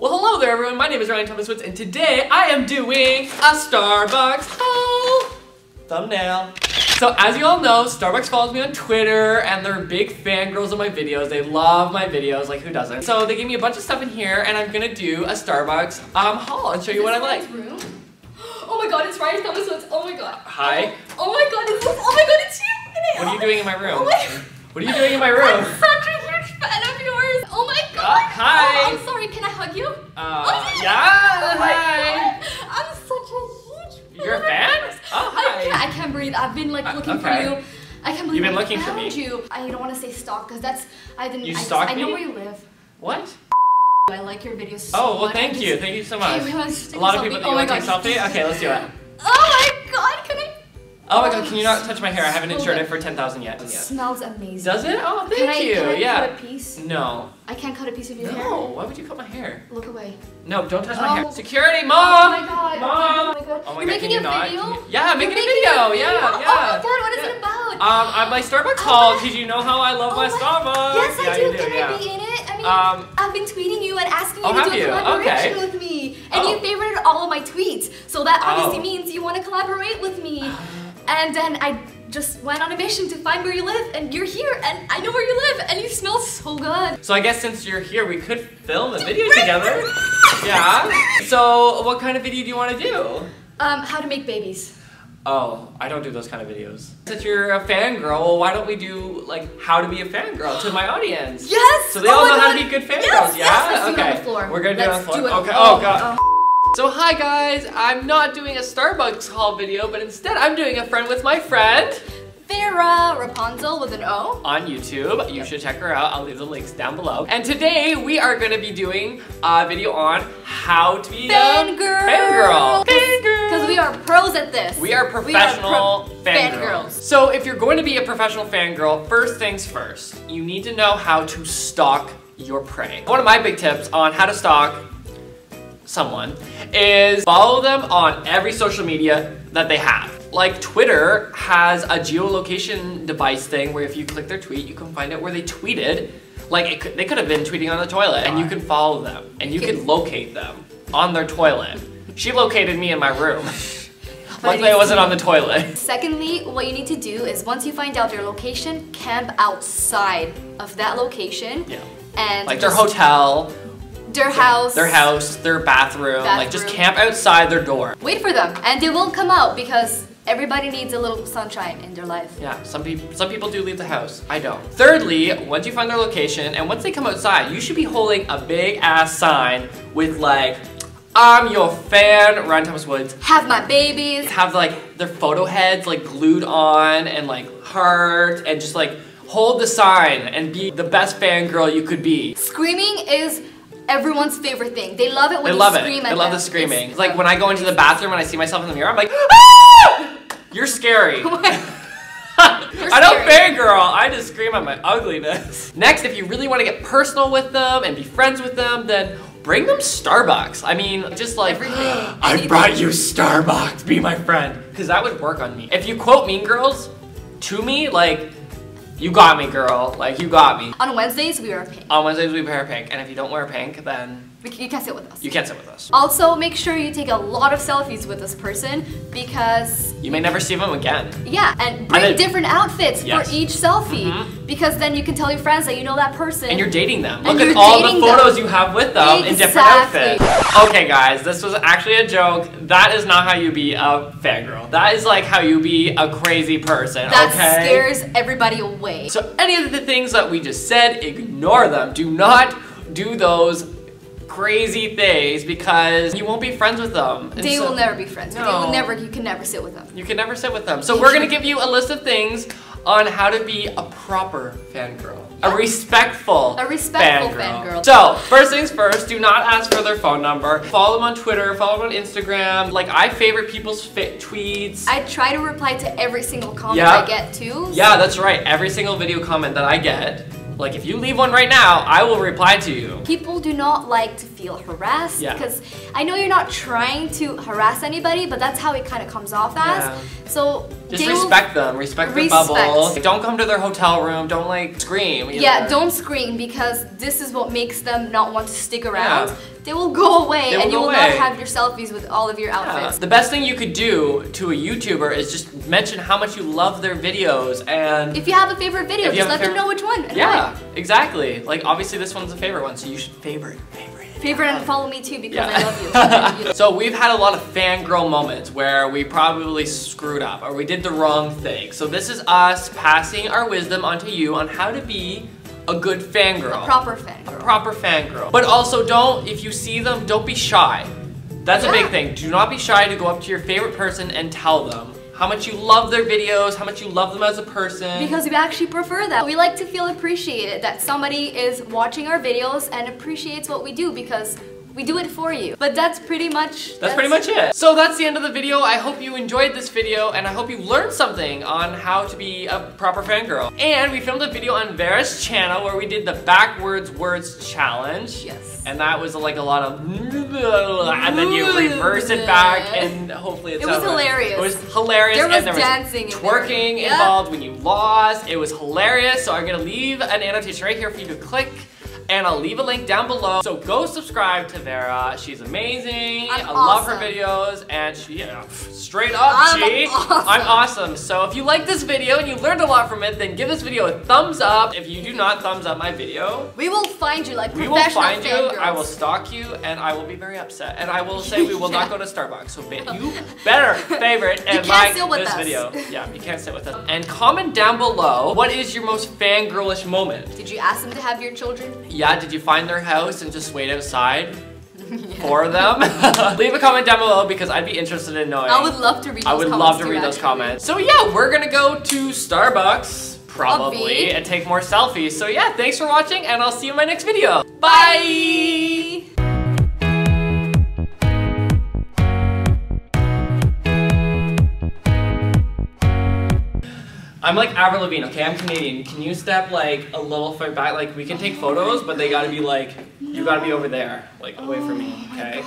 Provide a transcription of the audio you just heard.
Well, hello there, everyone. My name is Ryan Thomas Woods, and today I am doing a Starbucks haul thumbnail. So, as you all know, Starbucks follows me on Twitter, and they're big fangirls of my videos. They love my videos, like who doesn't? So they gave me a bunch of stuff in here, and I'm gonna do a Starbucks um, haul and show you what I like. Room? Oh my god, it's Ryan Thomas Woods. Oh my god. Hi. Oh, oh my god, it's oh my god, it's you. What are you doing in my room? Oh my What are you doing in my room? I'm such a huge fan of yours. Oh my god. hi. Oh, I'm sorry. Can I hug you? Uh, Oh, yeah. Oh my Hi. god. I'm such a huge You're a fan? Oh, I hi. can't, I can't breathe. I've been like Uh, looking okay. for you. I can't believe You've been I looking for found me? you. I don't want to say stalk because that's I didn't. You I, just- I know where you live. What? I like your videos oh, so Oh, well, much. thank I you. Thank you so much. Hey, we want to A lot of people. You Oh my want to take oh a selfie? Okay, let's do it. Oh my god, can I? Oh my god, can you not touch my hair? I haven't insured it. for 10,000 yet. It smells amazing. Does it? Oh, thank can I, you. Can I yeah. cut a piece? No. I can't cut a piece of your hair. No. Why would you cut my hair? Look away. No, don't touch my Oh. hair. Security, mom! Oh my god. Mom! Oh my god. Oh my You're god, making you a not? video? You- Yeah, I'm You're making a video. Yeah, yeah. Oh my god, what is Yeah. it about? Um, I'm my Starbucks Oh haul because you know how I love Oh my my- Starbucks. Yes, I do. do. Can yeah. I be in it? I mean, Um, I've been tweeting you and asking you Oh, to do a you? collaboration with me, and Oh. you favorited all of my tweets. So that obviously Oh. means you want to collaborate with me. And then I just went on a mission to find where you live, and you're here, and I know where you live, and you smell so good. So I guess since you're here, we could film a video together. Yeah. So what kind of video do you want to do? Um, how to make babies. Oh, I don't do those kind of videos. Since you're a fangirl, well, why don't we do like how to be a fangirl to my audience? Yes! So they Oh all know how to be good fangirls, Yes, yeah? yes, let's do okay. it on the floor. We're gonna do Let's it on the floor. do it. Okay. Oh, Oh, god. oh. So hi guys, I'm not doing a Starbucks haul video, but instead I'm doing a friend with my friend Vera Raponzel with an O. on YouTube. You should check her out. I'll leave the links down below. And today we are gonna be doing a video on how to be Fangirl. a fangirl. Because we are pros at this. We are professional pro- fangirls. So if you're going to be a professional fangirl, first things first, you need to know how to stalk your prey. One of my big tips on how to stalk someone is follow them on every social media that they have. Like Twitter has a geolocation device thing where if you click their tweet, you can find out where they tweeted. Like it could, they could have been tweeting on the toilet and you can follow them and you can locate them on their toilet. She located me in my room. Luckily I wasn't on the toilet. Secondly, what you need to do is once you find out their location, camp outside of that location. Yeah. And Like their hotel, their house. their house, their bathroom, like just camp outside their door. Wait for them, and they will come out because everybody needs a little sunshine in their life. Yeah, some people some people do leave the house. I don't. Thirdly, once you find their location and once they come outside, you should be holding a big ass sign with like, I'm your fan, Ryan Thomas Woods. Have my babies. Have like their photo heads like glued on and like heart and just like hold the sign and be the best fangirl you could be. Screaming is everyone's favorite thing. They love it when They you love it. scream They at love them. the screaming. It's- It's like when I go into the bathroom and I see myself in the mirror, I'm like, ah! You're scary. I don't fangirl, I just scream at my ugliness. Next, if you really want to get personal with them and be friends with them, then bring them Starbucks. I mean, just like, I brought you Starbucks, be my friend. Because that would work on me. If you quote Mean Girls to me, like, you got me, girl. Like, you got me. On Wednesdays, we wear pink. On Wednesdays, we wear pink, and if you don't wear pink, then You can't sit with us. you can't sit with us. Also, make sure you take a lot of selfies with this person because, You may never see them again. yeah, and bring then- different outfits Yes. for each selfie Mhm. because then you can tell your friends that you know that person. And you're dating them. Look at all the photos them. you have with them in different outfits. Okay, guys, this was actually a joke. That is not how you be a fangirl. That is like how you be a crazy person, that okay? scares everybody away. So any of the things that we just said, ignore them. Do not do those crazy things because you won't be friends with them. And they so- will never be friends. They No. will never. You can never sit with them. You can never sit with them. So we're gonna give you a list of things on how to be a proper fangirl. A respectful A respectful fangirl. So, first things first, do not ask for their phone number. Follow them on Twitter, follow them on Instagram. Like, I favorite people's fit tweets. I try to reply to every single comment Yeah. I get too. yeah, that's right. Every single video comment that I get, like if you leave one right now, I will reply to you. People do not like to feel harassed Yeah. because I know you're not trying to harass anybody, but that's how it kind of comes off as. Yeah. So Just They respect them, respect their Respect. bubble. Like, don't come to their hotel room, don't like scream. Yeah, don't scream because this is what makes them not want to stick around. Yeah. They will go away will and you will away. not have your selfies with all of your outfits. Yeah. The best thing you could do to a YouTuber is just mention how much you love their videos and If you have a favorite video, just let them know which one. yeah, why. exactly. Like obviously this one's a favorite one, so you should favorite, favorite. It. Favorite and follow me too because Yeah. I love you. So we've had a lot of fangirl moments where we probably screwed up or we did the wrong thing. So this is us passing our wisdom onto you on how to be a good fangirl. A proper fan. A proper fangirl. But also don't, if you see them, don't be shy. That's a big thing. Do not be shy to go up to your favorite person and tell them how much you love their videos, how much you love them as a person. Because we actually prefer that. We like to feel appreciated, that somebody is watching our videos and appreciates what we do because we do it for you. But that's pretty much That's pretty much it. So that's the end of the video. I hope you enjoyed this video and I hope you learned something on how to be a proper fangirl. And we filmed a video on Vera's channel where we did the backwards words challenge. Yes. And that was like a lot of and then you reverse it back and hopefully it It was sounded- hilarious. It was hilarious There was and there was dancing in there. twerking Yeah. involved when you lost. It was hilarious. So I'm gonna leave an annotation right here for you to click and I'll leave a link down below. So go subscribe to Vera. She's amazing. I'm I love her videos and she, yeah, straight up, I'm G. awesome. I'm awesome. So if you like this video and you learned a lot from it, then give this video a thumbs up. If you do not thumbs up my video, We will find you like we will find you, fangirls. I will stalk you, and I will be very upset. And I will say we will not go to Starbucks. So you better favorite and like this us. video. Yeah, you can't sit with us. And comment down below, what is your most fangirlish moment? Did you ask them to have your children? Yeah, did you find their house and just wait outside for them? Leave a comment down below because I'd be interested in knowing. I would love to read those I would comments love to read those actually. comments. So yeah, we're gonna go to Starbucks probably and take more selfies. So yeah, thanks for watching and I'll see you in my next video. Bye. I'm like Avril Lavigne, okay? I'm Canadian. Can you step like a little further back? Like we can take photos, but they gotta be like, you gotta be over there, like away from me, oh okay?